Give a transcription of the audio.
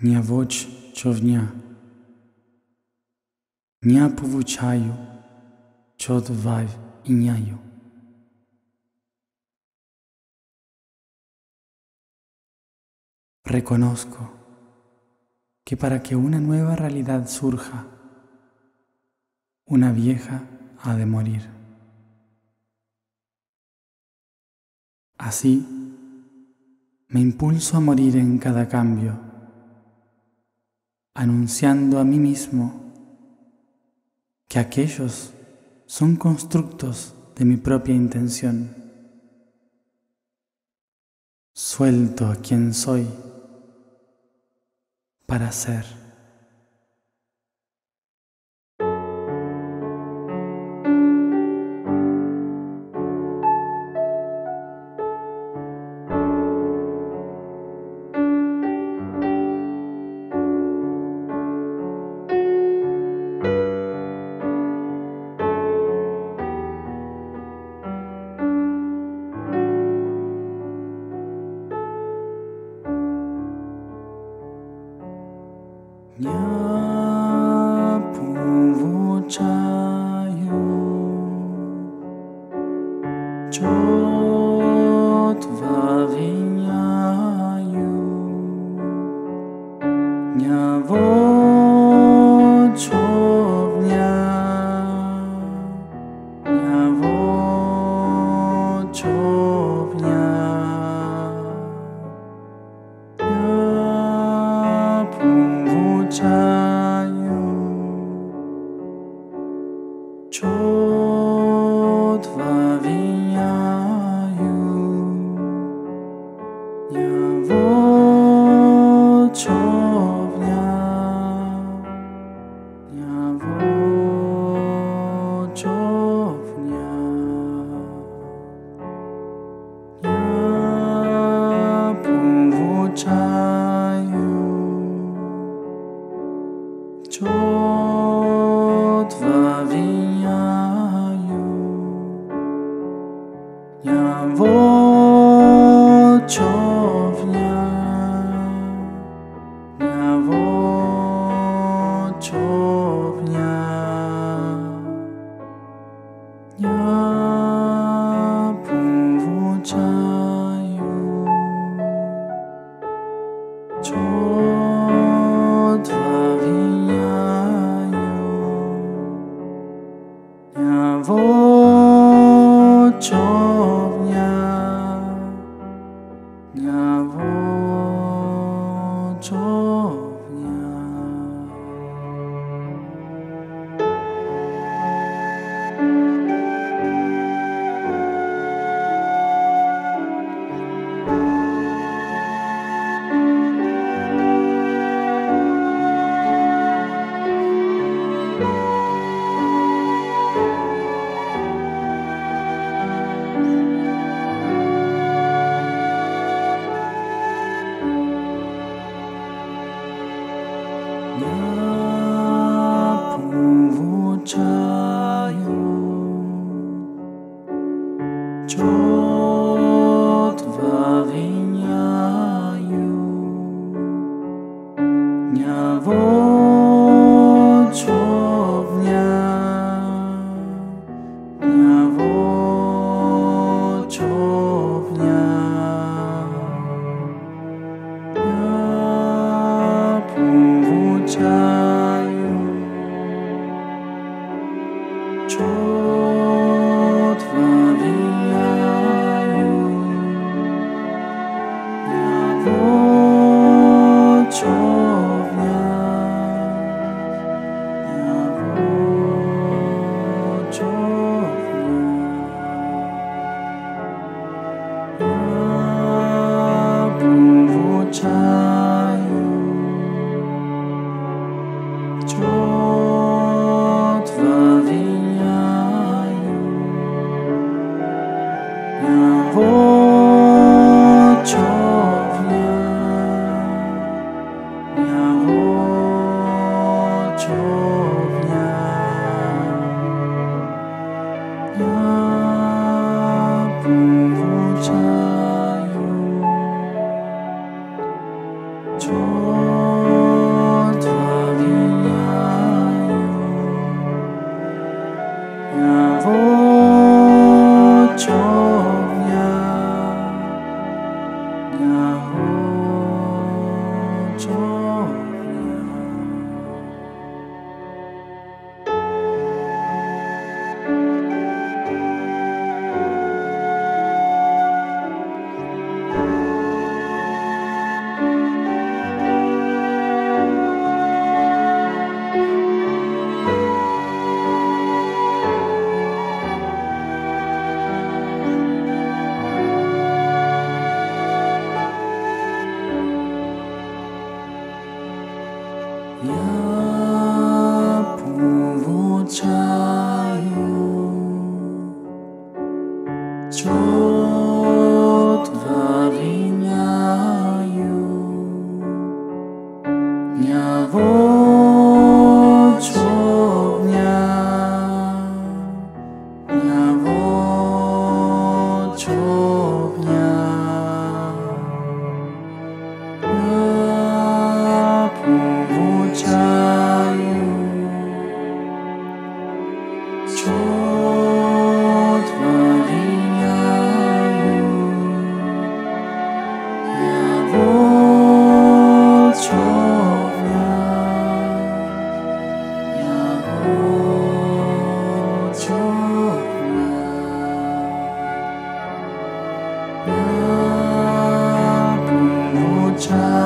Ня воч човня, ня повучаю, чот вайв и няю. Reconozco que para que una nueva realidad surja, una vieja ha de morir. Así, me impulso a morir en cada cambio, anunciando a mí mismo que aquellos son constructos de mi propia intención. Suelto a quien soy para ser. over. Vô child.